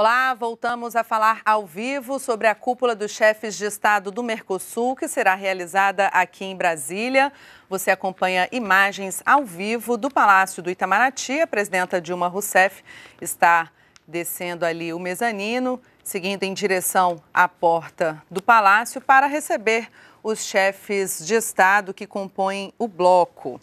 Olá, voltamos a falar ao vivo sobre a cúpula dos chefes de Estado do Mercosul, que será realizada aqui em Brasília. Você acompanha imagens ao vivo do Palácio do Itamaraty. A presidenta Dilma Rousseff está descendo ali o mezanino, seguindo em direção à porta do palácio para receber os chefes de Estado que compõem o bloco.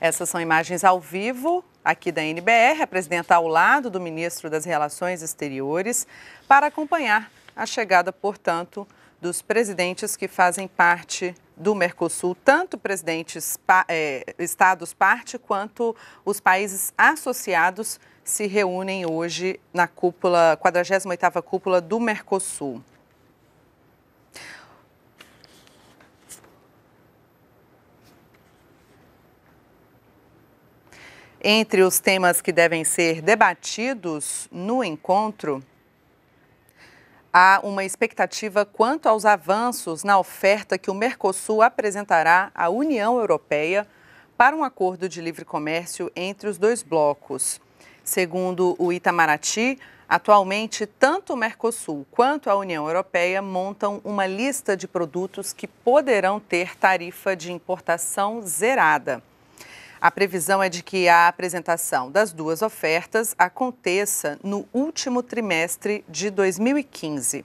Essas são imagens ao vivo aqui da NBR, a presidenta ao lado do ministro das Relações Exteriores, para acompanhar a chegada, portanto, dos presidentes que fazem parte do Mercosul, tanto presidentes é, estados parte quanto os países associados se reúnem hoje na cúpula, 48ª cúpula do Mercosul. Entre os temas que devem ser debatidos no encontro, há uma expectativa quanto aos avanços na oferta que o Mercosul apresentará à União Europeia para um acordo de livre comércio entre os dois blocos. Segundo o Itamaraty, atualmente tanto o Mercosul quanto a União Europeia montam uma lista de produtos que poderão ter tarifa de importação zerada. A previsão é de que a apresentação das duas ofertas aconteça no último trimestre de 2015.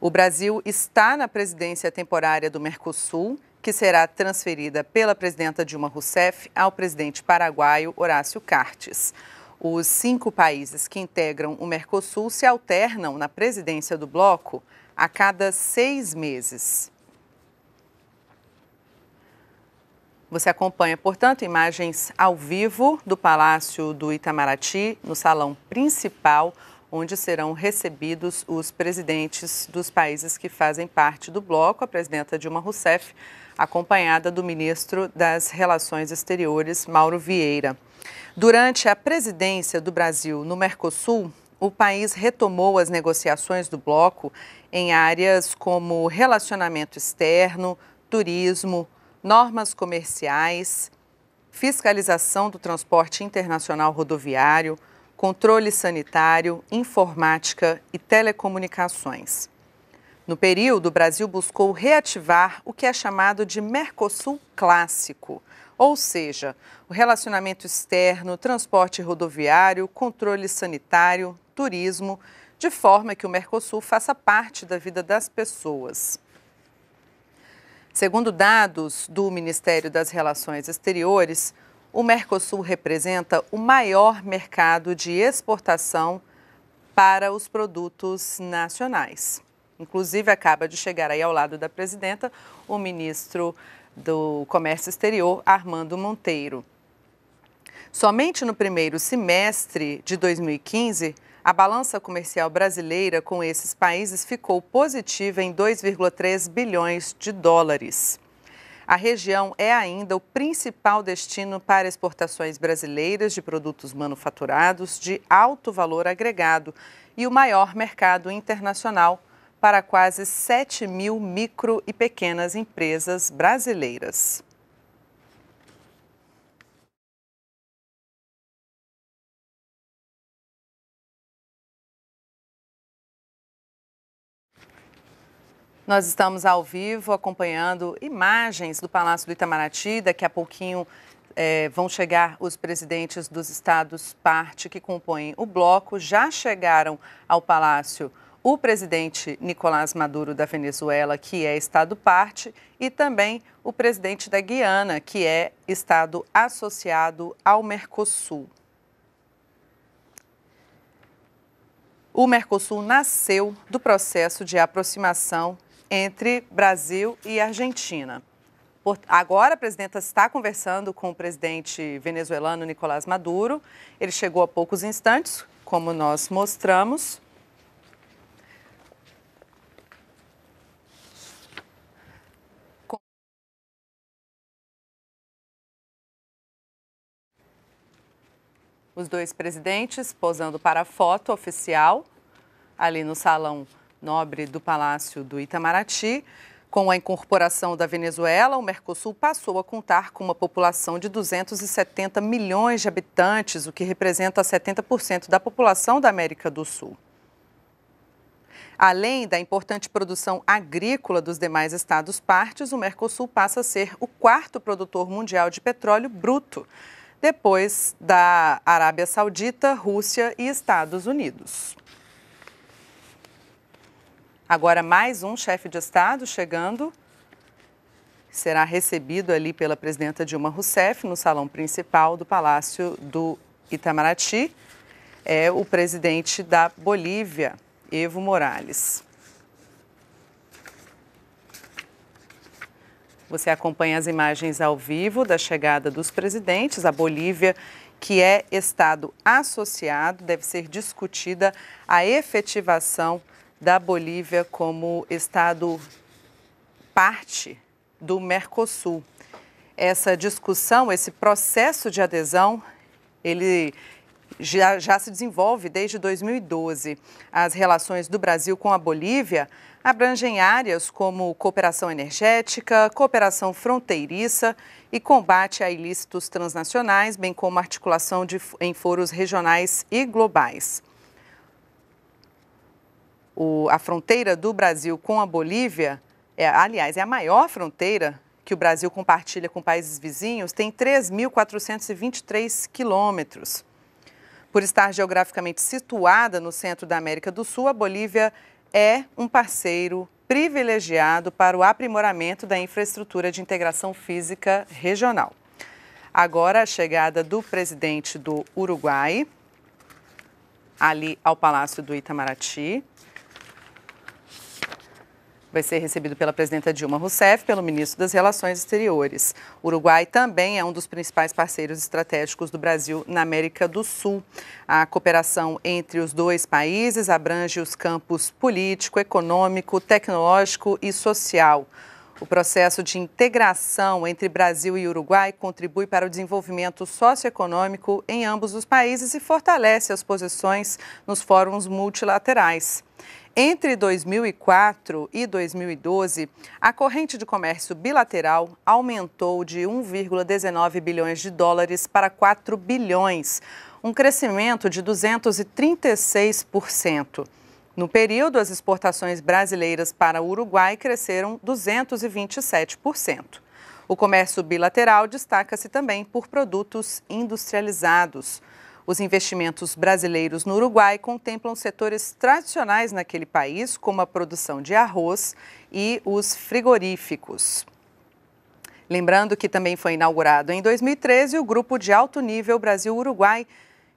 O Brasil está na presidência temporária do Mercosul, que será transferida pela presidenta Dilma Rousseff ao presidente paraguaio Horácio Cartes. Os cinco países que integram o Mercosul se alternam na presidência do bloco a cada seis meses. Você acompanha, portanto, imagens ao vivo do Palácio do Itamaraty, no salão principal, onde serão recebidos os presidentes dos países que fazem parte do bloco, a presidenta Dilma Rousseff, acompanhada do ministro das Relações Exteriores, Mauro Vieira. Durante a presidência do Brasil no Mercosul, o país retomou as negociações do bloco em áreas como relacionamento externo, turismo, normas comerciais, fiscalização do transporte internacional rodoviário, controle sanitário, informática e telecomunicações. No período, o Brasil buscou reativar o que é chamado de Mercosul clássico, ou seja, o relacionamento externo, transporte rodoviário, controle sanitário, turismo, de forma que o Mercosul faça parte da vida das pessoas. Segundo dados do Ministério das Relações Exteriores, o Mercosul representa o maior mercado de exportação para os produtos nacionais. Inclusive, acaba de chegar aí ao lado da presidenta o ministro do Comércio Exterior, Armando Monteiro. Somente no primeiro semestre de 2015, a balança comercial brasileira com esses países ficou positiva em 2,3 bilhões de dólares. A região é ainda o principal destino para exportações brasileiras de produtos manufaturados de alto valor agregado e o maior mercado internacional para quase 7 mil micro e pequenas empresas brasileiras. Nós estamos ao vivo acompanhando imagens do Palácio do Itamaraty. Daqui a pouquinho é, vão chegar os presidentes dos estados parte que compõem o bloco. Já chegaram ao Palácio o presidente Nicolás Maduro da Venezuela, que é estado parte, e também o presidente da Guiana, que é estado associado ao Mercosul. O Mercosul nasceu do processo de aproximação entre Brasil e Argentina. Agora, a presidenta está conversando com o presidente venezuelano Nicolás Maduro. Ele chegou há poucos instantes, como nós mostramos. Os dois presidentes posando para a foto oficial ali no salão nobre do Palácio do Itamaraty. Com a incorporação da Venezuela, o Mercosul passou a contar com uma população de 270 milhões de habitantes, o que representa 70% da população da América do Sul. Além da importante produção agrícola dos demais estados partes, o Mercosul passa a ser o quarto produtor mundial de petróleo bruto, depois da Arábia Saudita, Rússia e Estados Unidos. Agora, mais um chefe de Estado chegando. Será recebido ali pela presidenta Dilma Rousseff no salão principal do Palácio do Itamaraty. É o presidente da Bolívia, Evo Morales. Você acompanha as imagens ao vivo da chegada dos presidentes. A Bolívia, que é Estado associado, deve ser discutida a efetivação da Bolívia como Estado parte do Mercosul. Essa discussão, esse processo de adesão, ele já, já se desenvolve desde 2012. As relações do Brasil com a Bolívia abrangem áreas como cooperação energética, cooperação fronteiriça e combate a ilícitos transnacionais, bem como articulação de, em foros regionais e globais. O, a fronteira do Brasil com a Bolívia, é, aliás, é a maior fronteira que o Brasil compartilha com países vizinhos, tem 3.423 quilômetros. Por estar geograficamente situada no centro da América do Sul, a Bolívia é um parceiro privilegiado para o aprimoramento da infraestrutura de integração física regional. Agora, a chegada do presidente do Uruguai, ali ao Palácio do Itamaraty, vai ser recebido pela presidenta Dilma Rousseff, pelo ministro das Relações Exteriores. O Uruguai também é um dos principais parceiros estratégicos do Brasil na América do Sul. A cooperação entre os dois países abrange os campos político, econômico, tecnológico e social. O processo de integração entre Brasil e Uruguai contribui para o desenvolvimento socioeconômico em ambos os países e fortalece as posições nos fóruns multilaterais. Entre 2004 e 2012, a corrente de comércio bilateral aumentou de 1,19 bilhões de dólares para 4 bilhões, um crescimento de 236%. No período, as exportações brasileiras para o Uruguai cresceram 227%. O comércio bilateral destaca-se também por produtos industrializados. Os investimentos brasileiros no Uruguai contemplam setores tradicionais naquele país, como a produção de arroz e os frigoríficos. Lembrando que também foi inaugurado em 2013 o grupo de alto nível Brasil-Uruguai,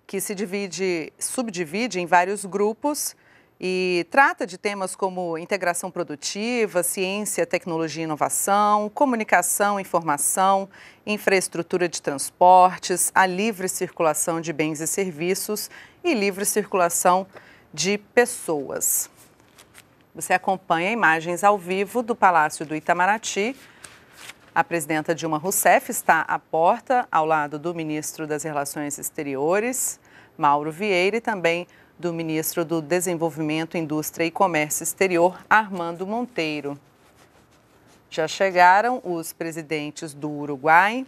que se divide, subdivide em vários grupos e trata de temas como integração produtiva, ciência, tecnologia e inovação, comunicação, informação, infraestrutura de transportes, a livre circulação de bens e serviços e livre circulação de pessoas. Você acompanha imagens ao vivo do Palácio do Itamaraty. A presidenta Dilma Rousseff está à porta, ao lado do ministro das Relações Exteriores, Mauro Vieira, e também do ministro do Desenvolvimento, Indústria e Comércio Exterior, Armando Monteiro. Já chegaram os presidentes do Uruguai,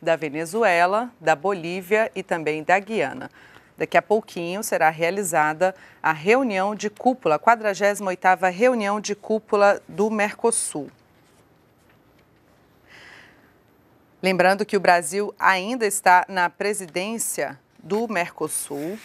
da Venezuela, da Bolívia e também da Guiana. Daqui a pouquinho será realizada a reunião de cúpula, a 48ª reunião de cúpula do Mercosul. Lembrando que o Brasil ainda está na presidência do Mercosul,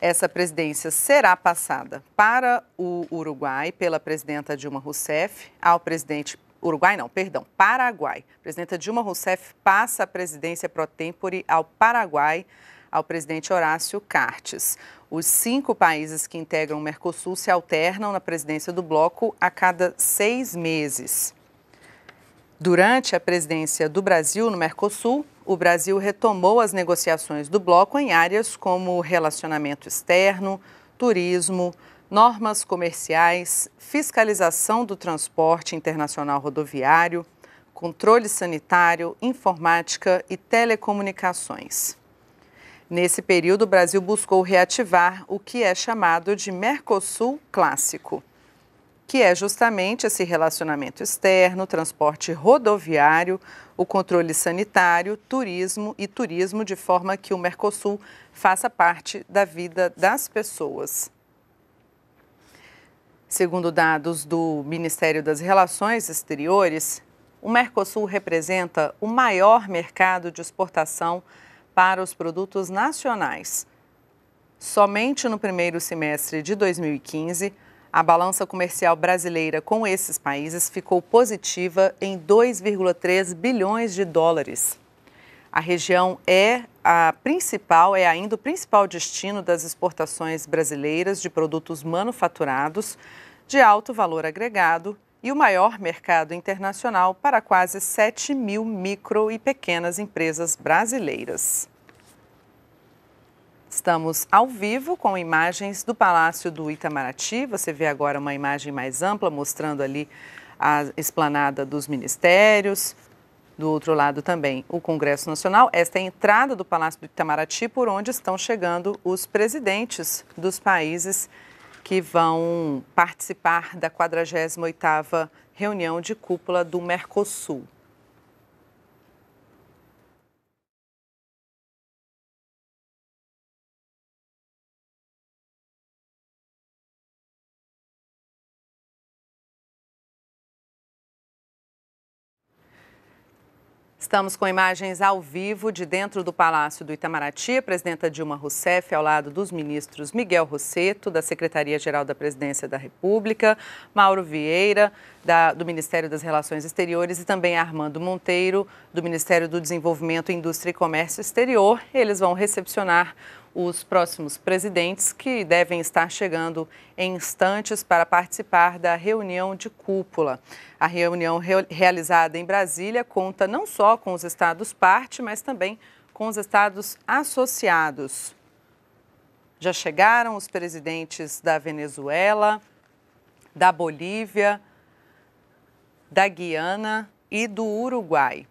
essa presidência será passada para o Uruguai pela presidenta Dilma Rousseff ao presidente Uruguai não, perdão, Paraguai. A presidenta Dilma Rousseff passa a presidência pro tempore ao Paraguai, ao presidente Horácio Cartes. Os cinco países que integram o Mercosul se alternam na presidência do bloco a cada seis meses. Durante a presidência do Brasil no Mercosul, o Brasil retomou as negociações do bloco em áreas como relacionamento externo, turismo, normas comerciais, fiscalização do transporte internacional rodoviário, controle sanitário, informática e telecomunicações. Nesse período, o Brasil buscou reativar o que é chamado de Mercosul Clássico. Que é justamente esse relacionamento externo, transporte rodoviário, o controle sanitário, turismo e turismo, de forma que o Mercosul faça parte da vida das pessoas. Segundo dados do Ministério das Relações Exteriores, o Mercosul representa o maior mercado de exportação para os produtos nacionais. Somente no primeiro semestre de 2015, a balança comercial brasileira com esses países ficou positiva em 2,3 bilhões de dólares. A região é a principal, é ainda o principal destino das exportações brasileiras de produtos manufaturados de alto valor agregado e o maior mercado internacional para quase 7 mil micro e pequenas empresas brasileiras. Estamos ao vivo com imagens do Palácio do Itamaraty. Você vê agora uma imagem mais ampla mostrando ali a esplanada dos ministérios. Do outro lado também o Congresso Nacional. Esta é a entrada do Palácio do Itamaraty, por onde estão chegando os presidentes dos países que vão participar da 48ª reunião de cúpula do Mercosul. Estamos com imagens ao vivo de dentro do Palácio do Itamaraty, a presidenta Dilma Rousseff, ao lado dos ministros Miguel Rosseto, da Secretaria-Geral da Presidência da República, Mauro Vieira, da, do Ministério das Relações Exteriores, e também Armando Monteiro, do Ministério do Desenvolvimento, Indústria e Comércio Exterior. Eles vão recepcionar os próximos presidentes que devem estar chegando em instantes para participar da reunião de cúpula. A reunião re realizada em Brasília conta não só com os estados parte, mas também com os estados associados. Já chegaram os presidentes da Venezuela, da Bolívia, da Guiana e do Uruguai.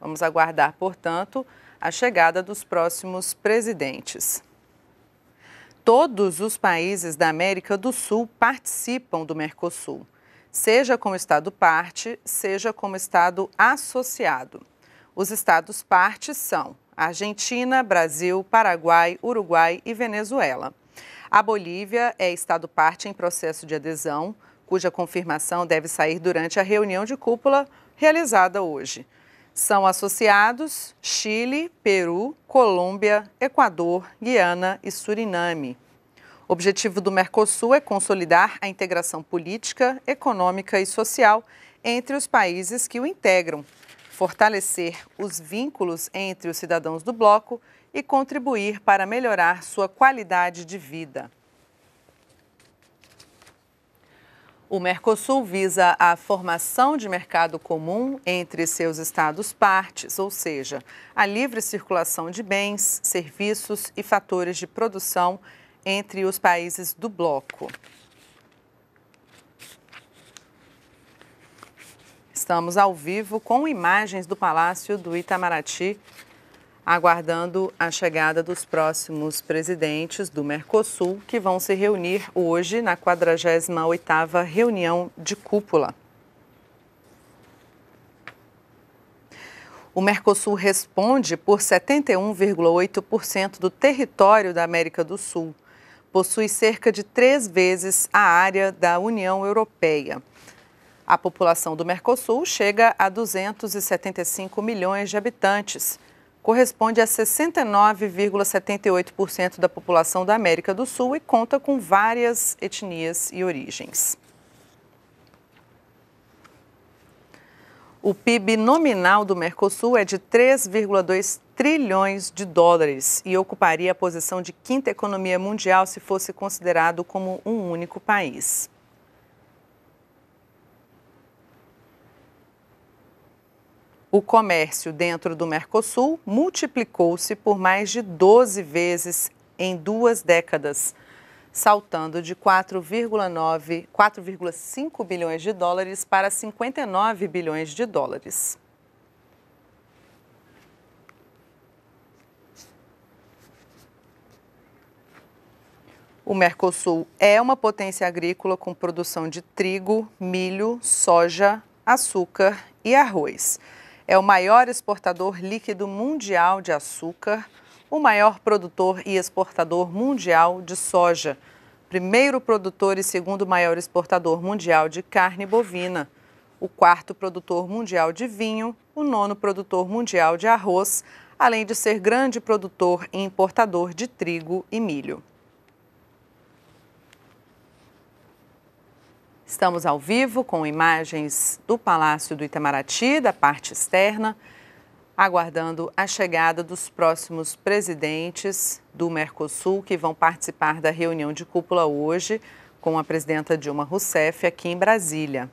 Vamos aguardar, portanto, a chegada dos próximos presidentes. Todos os países da América do Sul participam do Mercosul, seja como Estado parte, seja como Estado associado. Os Estados partes são Argentina, Brasil, Paraguai, Uruguai e Venezuela. A Bolívia é Estado parte em processo de adesão, cuja confirmação deve sair durante a reunião de cúpula realizada hoje. São associados Chile, Peru, Colômbia, Equador, Guiana e Suriname. O objetivo do Mercosul é consolidar a integração política, econômica e social entre os países que o integram, fortalecer os vínculos entre os cidadãos do bloco e contribuir para melhorar sua qualidade de vida. O Mercosul visa a formação de mercado comum entre seus estados-partes, ou seja, a livre circulação de bens, serviços e fatores de produção entre os países do bloco. Estamos ao vivo com imagens do Palácio do Itamaraty aguardando a chegada dos próximos presidentes do Mercosul, que vão se reunir hoje na 48ª reunião de cúpula. O Mercosul responde por 71,8% do território da América do Sul. Possui cerca de três vezes a área da União Europeia. A população do Mercosul chega a 275 milhões de habitantes corresponde a 69,78% da população da América do Sul e conta com várias etnias e origens. O PIB nominal do Mercosul é de 3,2 trilhões de dólares e ocuparia a posição de quinta economia mundial se fosse considerado como um único país. O comércio dentro do Mercosul multiplicou-se por mais de 12 vezes em duas décadas, saltando de 4,9, 4,5 bilhões de dólares para 59 bilhões de dólares. O Mercosul é uma potência agrícola com produção de trigo, milho, soja, açúcar e arroz. É o maior exportador líquido mundial de açúcar, o maior produtor e exportador mundial de soja, primeiro produtor e segundo maior exportador mundial de carne bovina, o quarto produtor mundial de vinho, o nono produtor mundial de arroz, além de ser grande produtor e importador de trigo e milho. Estamos ao vivo com imagens do Palácio do Itamaraty, da parte externa, aguardando a chegada dos próximos presidentes do Mercosul que vão participar da reunião de cúpula hoje com a presidenta Dilma Rousseff aqui em Brasília.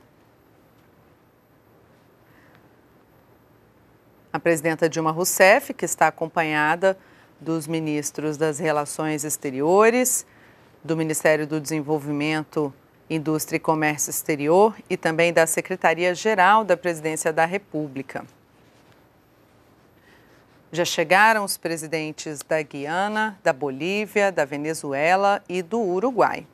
A presidenta Dilma Rousseff, que está acompanhada dos ministros das Relações Exteriores, do Ministério do Desenvolvimento Indústria e Comércio Exterior e também da Secretaria-Geral da Presidência da República. Já chegaram os presidentes da Guiana, da Bolívia, da Venezuela e do Uruguai.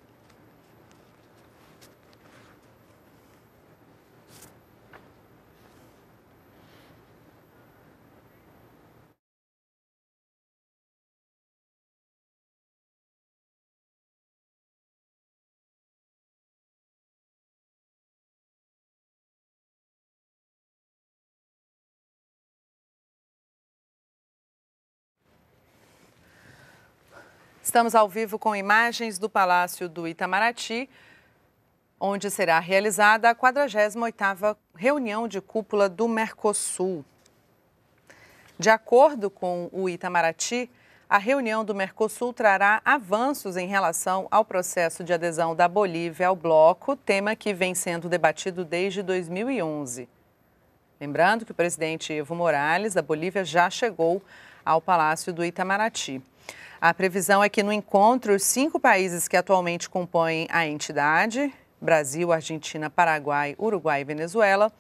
Estamos ao vivo com imagens do Palácio do Itamaraty, onde será realizada a 48ª reunião de cúpula do Mercosul. De acordo com o Itamaraty, a reunião do Mercosul trará avanços em relação ao processo de adesão da Bolívia ao bloco, tema que vem sendo debatido desde 2011. Lembrando que o presidente Evo Morales, da Bolívia, já chegou ao Palácio do Itamaraty. A previsão é que no encontro, os cinco países que atualmente compõem a entidade, Brasil, Argentina, Paraguai, Uruguai e Venezuela,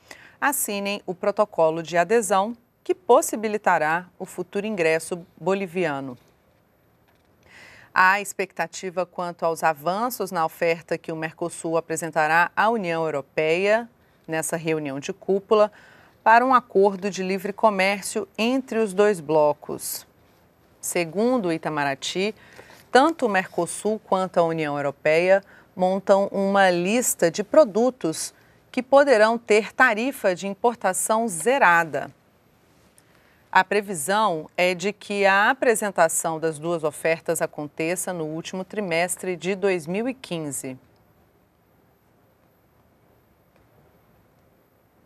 assinem o protocolo de adesão que possibilitará o futuro ingresso boliviano. Há expectativa quanto aos avanços na oferta que o Mercosul apresentará à União Europeia nessa reunião de cúpula para um acordo de livre comércio entre os dois blocos. Segundo o Itamaraty, tanto o Mercosul quanto a União Europeia montam uma lista de produtos que poderão ter tarifa de importação zerada. A previsão é de que a apresentação das duas ofertas aconteça no último trimestre de 2015.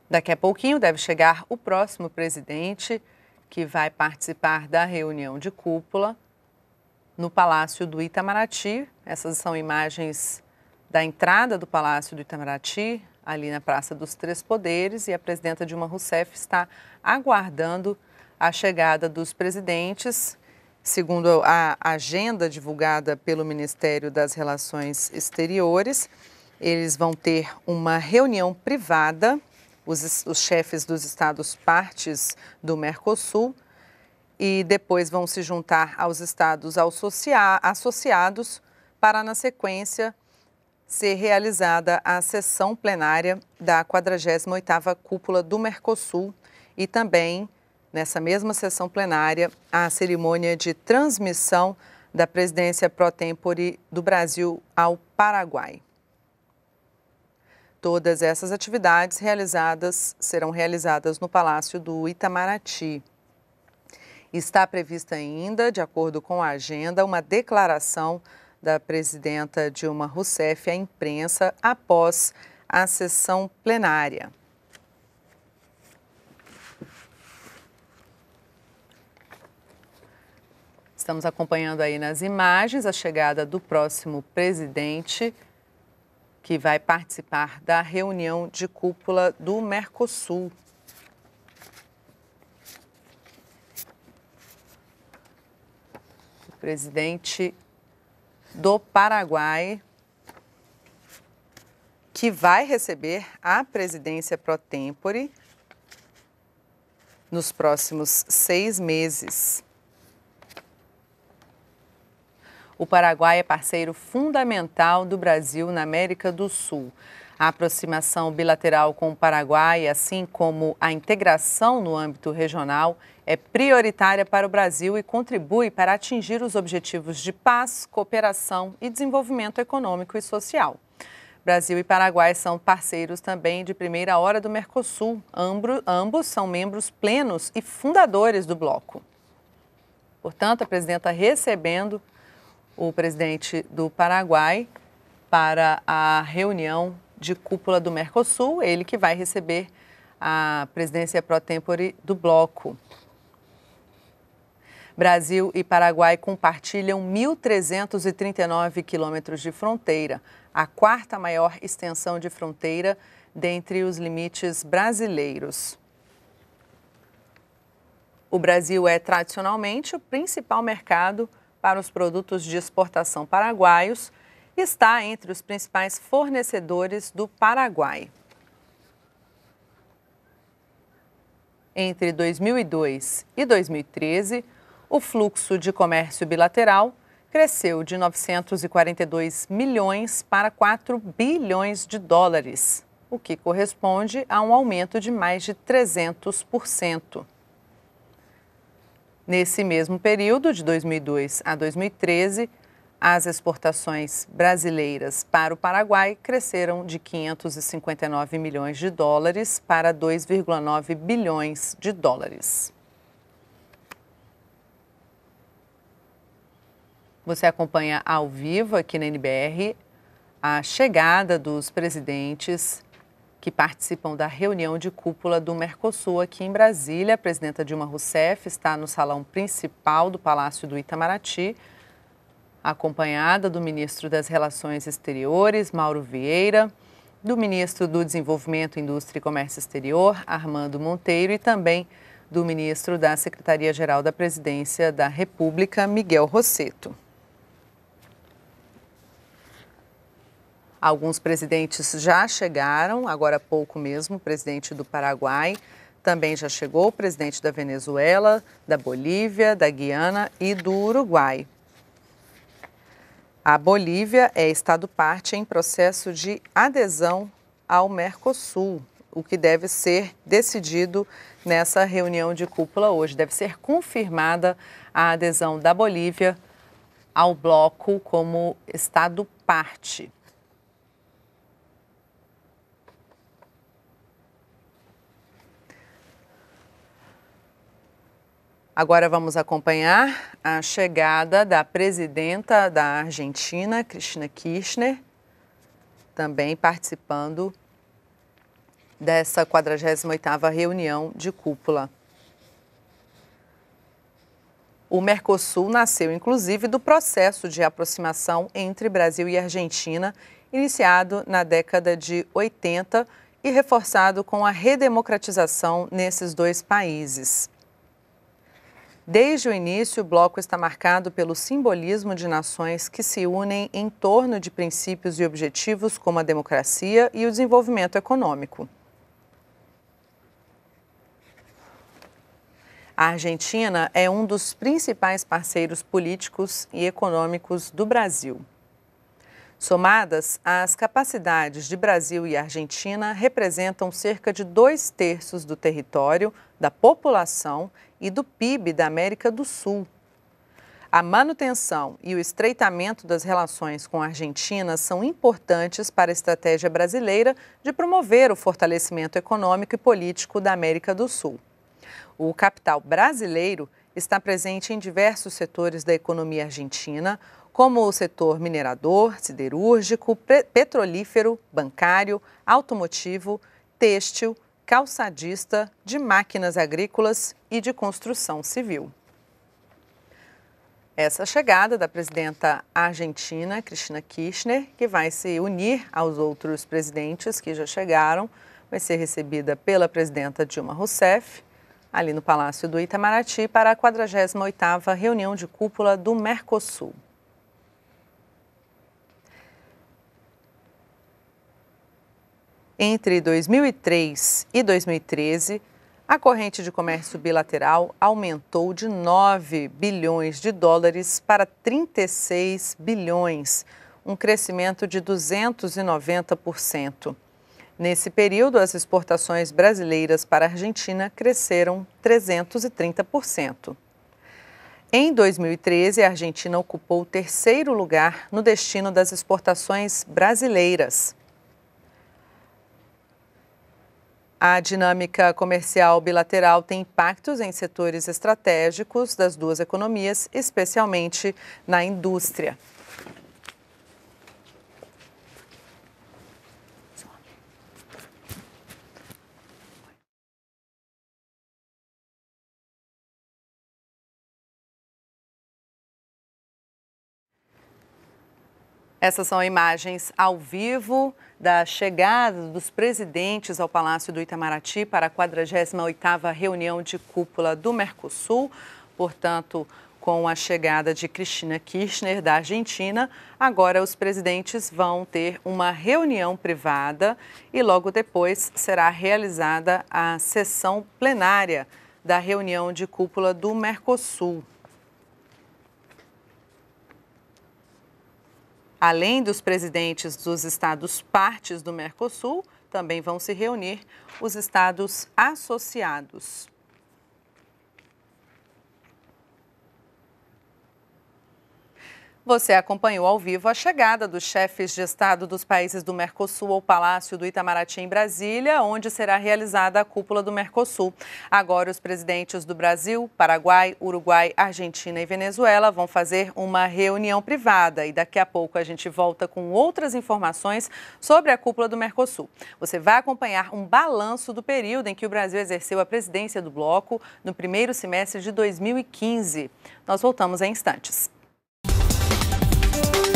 Daqui a pouquinho deve chegar o próximo presidente que vai participar da reunião de cúpula no Palácio do Itamaraty. Essas são imagens da entrada do Palácio do Itamaraty, ali na Praça dos Três Poderes, e a presidenta Dilma Rousseff está aguardando a chegada dos presidentes. Segundo a agenda divulgada pelo Ministério das Relações Exteriores, eles vão ter uma reunião privada os, os chefes dos estados partes do Mercosul e depois vão se juntar aos estados associados para, na sequência, ser realizada a sessão plenária da 48ª Cúpula do Mercosul e também, nessa mesma sessão plenária, a cerimônia de transmissão da presidência pro tempore do Brasil ao Paraguai. Todas essas atividades realizadas serão realizadas no Palácio do Itamaraty. Está prevista ainda, de acordo com a agenda, uma declaração da presidenta Dilma Rousseff à imprensa após a sessão plenária. Estamos acompanhando aí nas imagens a chegada do próximo presidente que vai participar da reunião de cúpula do Mercosul. O presidente do Paraguai, que vai receber a presidência pro tempore nos próximos seis meses. O Paraguai é parceiro fundamental do Brasil na América do Sul. A aproximação bilateral com o Paraguai, assim como a integração no âmbito regional, é prioritária para o Brasil e contribui para atingir os objetivos de paz, cooperação e desenvolvimento econômico e social. Brasil e Paraguai são parceiros também de primeira hora do Mercosul. Ambos são membros plenos e fundadores do bloco. Portanto, a presidenta recebendo o presidente do Paraguai para a reunião de cúpula do Mercosul, ele que vai receber a presidência pro tempore do bloco. Brasil e Paraguai compartilham 1.339 quilômetros de fronteira, a quarta maior extensão de fronteira dentre os limites brasileiros. O Brasil é tradicionalmente o principal mercado para os produtos de exportação paraguaios está entre os principais fornecedores do Paraguai. Entre 2002 e 2013, o fluxo de comércio bilateral cresceu de 942 milhões para 4 bilhões de dólares, o que corresponde a um aumento de mais de 300%. Nesse mesmo período, de 2002 a 2013, as exportações brasileiras para o Paraguai cresceram de 559 milhões de dólares para 2,9 bilhões de dólares. Você acompanha ao vivo aqui na NBR a chegada dos presidentes que participam da reunião de cúpula do Mercosul aqui em Brasília. A presidenta Dilma Rousseff está no salão principal do Palácio do Itamaraty acompanhada do ministro das Relações Exteriores, Mauro Vieira, do ministro do Desenvolvimento, Indústria e Comércio Exterior, Armando Monteiro, e também do ministro da Secretaria-Geral da Presidência da República, Miguel Rosseto. Alguns presidentes já chegaram, agora há pouco mesmo, o presidente do Paraguai também já chegou, o presidente da Venezuela, da Bolívia, da Guiana e do Uruguai. A Bolívia é Estado parte em processo de adesão ao Mercosul, o que deve ser decidido nessa reunião de cúpula hoje. Deve ser confirmada a adesão da Bolívia ao bloco como Estado parte. Agora vamos acompanhar a chegada da presidenta da Argentina, Cristina Kirchner, também participando dessa 48ª reunião de cúpula. O Mercosul nasceu, inclusive, do processo de aproximação entre Brasil e Argentina, iniciado na década de 80 e reforçado com a redemocratização nesses dois países. Desde o início, o bloco está marcado pelo simbolismo de nações que se unem em torno de princípios e objetivos como a democracia e o desenvolvimento econômico. A Argentina é um dos principais parceiros políticos e econômicos do Brasil. Somadas, as capacidades de Brasil e Argentina representam cerca de dois terços do território, da população e do PIB da América do Sul. A manutenção e o estreitamento das relações com a Argentina são importantes para a estratégia brasileira de promover o fortalecimento econômico e político da América do Sul. O capital brasileiro está presente em diversos setores da economia argentina, como o setor minerador, siderúrgico, petrolífero, bancário, automotivo, têxtil, calçadista, de máquinas agrícolas e de construção civil. Essa chegada da presidenta argentina, Cristina Kirchner, que vai se unir aos outros presidentes que já chegaram, vai ser recebida pela presidenta Dilma Rousseff, ali no Palácio do Itamaraty, para a 48ª reunião de cúpula do Mercosul. Entre 2003 e 2013, A corrente de comércio bilateral aumentou de 9 bilhões de dólares para 36 bilhões, um crescimento de 290%. Nesse período, as exportações brasileiras para a Argentina cresceram 330%. Em 2013, a Argentina ocupou o terceiro lugar no destino das exportações brasileiras. A dinâmica comercial bilateral tem impactos em setores estratégicos das duas economias, especialmente na indústria. Essas são imagens ao vivo da chegada dos presidentes ao Palácio do Itamaraty para a 48ª reunião de cúpula do Mercosul. Portanto, com a chegada de Cristina Kirchner da Argentina, agora os presidentes vão ter uma reunião privada e logo depois será realizada a sessão plenária da reunião de cúpula do Mercosul. Além dos presidentes dos estados partes do Mercosul, também vão se reunir os estados associados. Você acompanhou ao vivo a chegada dos chefes de Estado dos países do Mercosul ao Palácio do Itamaraty em Brasília, onde será realizada a cúpula do Mercosul. Agora, os presidentes do Brasil, Paraguai, Uruguai, Argentina e Venezuela vão fazer uma reunião privada e daqui a pouco a gente volta com outras informações sobre a cúpula do Mercosul. Você vai acompanhar um balanço do período em que o Brasil exerceu a presidência do bloco no primeiro semestre de 2015. Nós voltamos em instantes. thank you